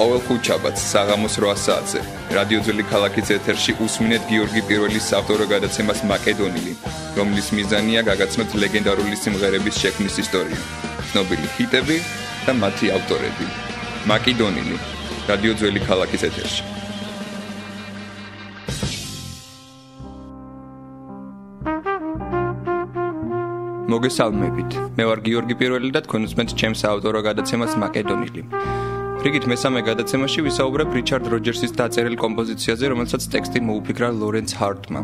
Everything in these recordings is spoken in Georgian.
ყოველ ხუთშაბათს საღამოს 8 საათზე რადიო ძველი ქალაქის ეთერში უსმინეთ გიორგი პირველის ავტორო გადაცემას მაკედონილი, რომლის მიზანია გაგაცნოთ ლეგენდარული სიმღერების შექმნის ისტორია, ცნობილი ჰიტები და მათი ავტორები. მაკედონილი რადიო ძველი ქალაქის ეთერში მოგესალმებით. მე ვარ გიორგი პირველი და თქვენ უსმენთ ჩემს ავტორო გადაცემას მაკედონილი. რიგით მესამე გადაცემაში ვისაუბრებ რიჩარდ როჯერსის დაწერილ კომპოზიციაზე, რომელსაც ტექსტი მოუფიქრა ლორენც ჰარტმა.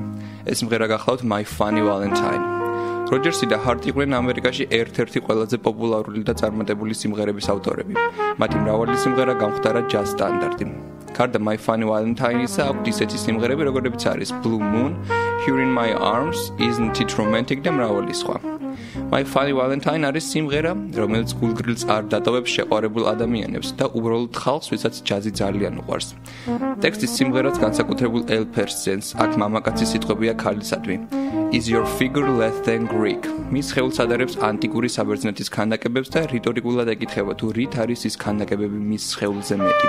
ეს სიმღერა გახლავთ My Funny Valentine. როჯერსი და ჰარტი იყვნენ ამერიკაში ერთ-ერთი ყველაზე პოპულარული და წარმატებული სიმღერების ავტორები. მათი მრავალი სიმღერა გამختარა ჯაზ სტანდარტი. გარდა My Funny Valentine-ისა აქვს ისეთი სიმღერები, როგორებიც არის Blue Moon, Here in My Arms, Isn't It Romantic და მრავალი სხვა. My Funny Valentine არის სიმღერა, რომელიც გულგრილს არ დატოვებს შეყვარებულ ადამიანებს და უბრალოდ ხალხს, ვისაც ჯაზი ძალიან უყვარს. ტექსტის სიმღერაც განსაკუთრებულ ელფერსენს, აქ მამაკაცის სიტყვებია ქალისადმი. Is your figure less than Greek? მის ხელს ადარებს ანტიკური საბერძნეთის ქანდაკებებს და რიტორიკულად ეკითხება თუ რით არის ის ქანდაკებები მის ხელზე მეტი.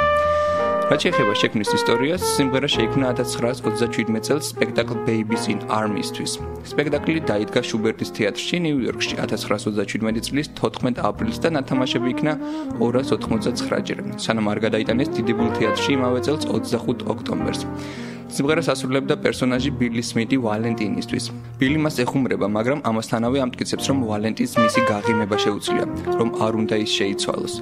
რაც შეეხება შექმნის ისტორიას, სიმღერა შეიქმნა 1927 წელს სპექტაკლ Babies in Army-ისთვის. სპექტაკლი დაიდგა შუბერტის თეატრში ნიუ-იორკში 1927 წლის 14 აპრილს და ნათამაშები იქნა 299 ჯერ. სანამ არ გადაიტანეს დიდებულ თეატრში იმავე წელს 25 ოქტომბერს. სიმღერას ასრულებდა პერსონაჟი ბილი სმიტი ვალენტინისთვის. ბილი მას ეხუმრება, მაგრამ ამასთანავე ამტკიცებს, რომ ვალენტინს მისი გაღიმება შეუძლია, რომ არ უნდა ის შეიცვალოს.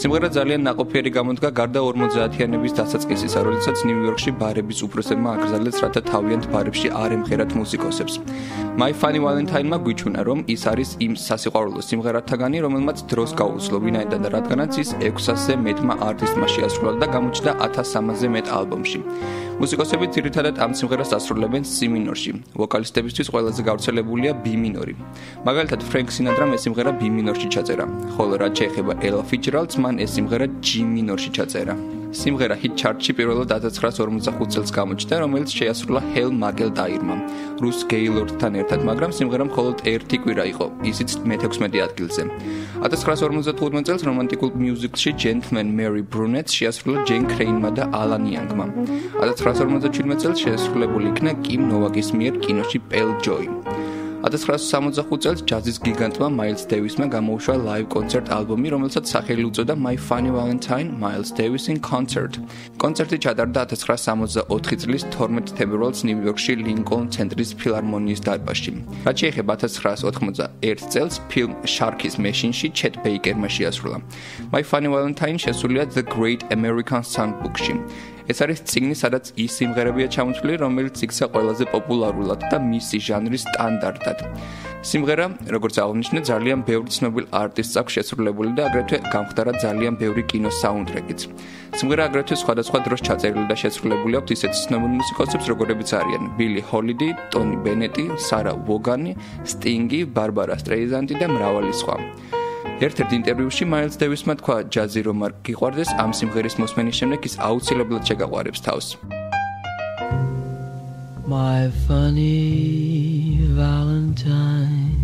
სიმღერა ძალიან ნაყოფიერი გამოდგა გარდა 50-იანების დასაწყისისა, როდესაც ნიუ-იორკში ბარების უფროსებმა აკრძალეს, რათა თავიანთ ბარებში არ ემღერათ მუსიკოსებს. My Funny Valentine-მა გვიჩვენა, რომ ის არის იმ სასიყვარულო სიმღერათაგანი, რომელმაც დროს გაუძლო ვინაიდან და რადგანაც ის 600-ზე მეტმა არტისტმა შეასრულა და გამოჩნდა 1300-ზე მეტ ალბომში. მუსიკოსები ძირითადად ამ სიმღერას ასრულებენ C მინორში. ვოკალისტებისთვის ყველაზე გავრცელებულია B მინორი. მაგალითად, Frank Sinatra-მ ეს სიმღერა B მინორში ჩაწერა, ხოლო რაც შეეხება Ella Fitzgerald-ს, მან ეს სიმღერა G მინორში ჩაწერა. სიმღერა hit chart-ში პირველად 1945 წელს გამოჩნდა, რომელიც შეასრულა Hell Mageldair-მა, Rus Gaylord-თან ერთად, მაგრამ სიმღერა მხოლოდ ერთი კვირა იყო, ისიც მე-16 ადგილზე. 1955 წელს რომანტიკულ მიუზიკლში Gentleman Mary Brunette შეასრულა Jane Crane-მა და Alan Young-მა. 1957 წელს შეასრულებული იქნა Kim Novak-ის მიერ კინოში Pale Joy. 1965 წელს ჯაზის გიგანტმა მაილს დევისმა გამოუშვა ლაივ კონცერტ ალბომი, რომელსაც სახელი უწოდა My Funny Valentine Miles Davis in Concert. კონცერტი ჩატარდა 1964 წლის 12 თებერვალს ნიუ-იორკში ლინკოლნ ცენტრის ფილარმონიის დარბაზში. რაც შეეხება 1991 წელს ფილმ Shark-ის მეშინში ჩეტ ბეიკერმა შეასრულა. My Funny Valentine შესულია The Great American Songbook-ში. ეს არის ციგნი, სადაც ის სიმღერებია ჩამოთვლილი, რომელიც იქცა ყველაზე პოპულარულად და მისი ჟანრის სტანდარტად. სიმღერა, როგორც აღნიშნე, ძალიან ბევრი ცნობილ არტისტს აქვს შესრულებული და აგრეთვე გამხდარა ძალიან ბევრი კინო საუნდტრეკიც. სიმღერა აგრეთვე სხვადასხვა დროს ჩაწერილი და შესრულებული აქვს ისეთ ცნობილ მუსიკოსებს, როგორებიც არიან ბილი ჰოლიდი, ტონი ბენეტი, სარა ვოგანი, სტინგი, ბარბარა სტრეიზანდი და მრავალი სხვა. ერთ-ერთ ინტერვიუში მაილს დევისმა თქვა ჯაზი რომ არ გიყვარდეს ამ სიმღერის მოსმენის შემდეგ ის აუცილებლად შეგაყვარებს თავს. My funny valentine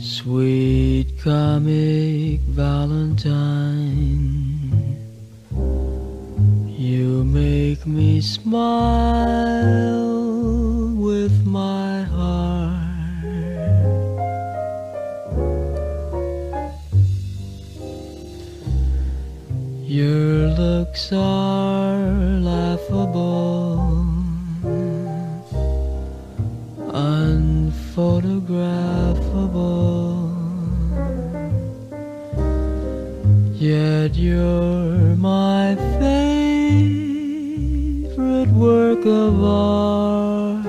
Sweet comic valentine You make me smile Your looks are laughable, unphotographable. Yet you're my favorite work of art.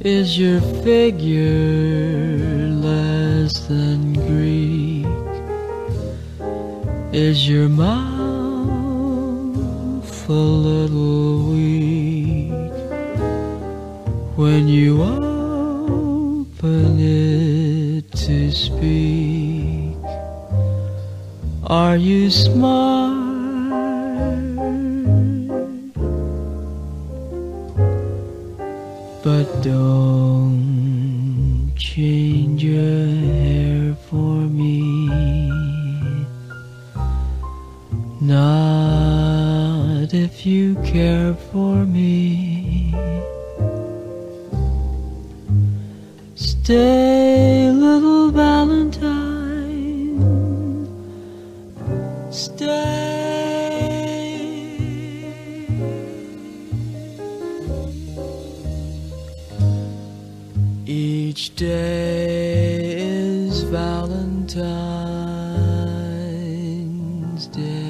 Is your figure than Greek? Is your mouth a little weak when you open it to speak? Are you smart? But don't Change your hair for me. Not if you care for me. Stay, little Valentine. Stay. Today is Valentine's Day.